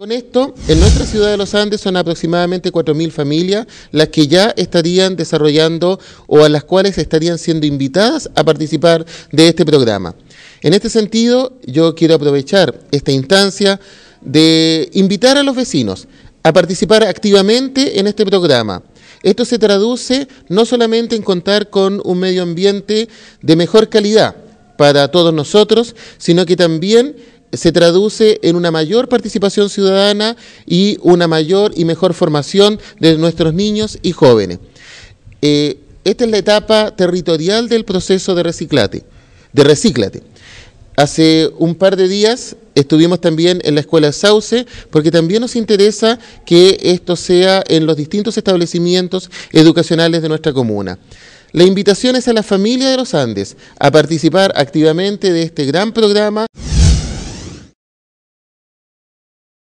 Con esto, en nuestra ciudad de los Andes son aproximadamente 4.000 familias las que ya estarían desarrollando o a las cuales estarían siendo invitadas a participar de este programa. En este sentido, yo quiero aprovechar esta instancia de invitar a los vecinos a participar activamente en este programa. Esto se traduce no solamente en contar con un medio ambiente de mejor calidad para todos nosotros, sino que también se traduce en una mayor participación ciudadana y una mayor y mejor formación de nuestros niños y jóvenes. Eh, esta es la etapa territorial del proceso de reciclate, de reciclate. Hace un par de días estuvimos también en la escuela Sauce porque también nos interesa que esto sea en los distintos establecimientos educacionales de nuestra comuna. La invitación es a la familia de los Andes a participar activamente de este gran programa.